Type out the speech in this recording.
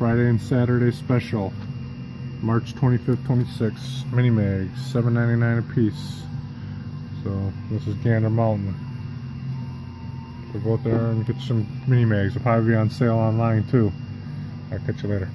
Friday and Saturday special. March 25th, 26th. Mini mags, $7.99 a piece. So this is Gander Mountain. So go out there and get some mini mags. They'll probably be on sale online too. I'll catch you later.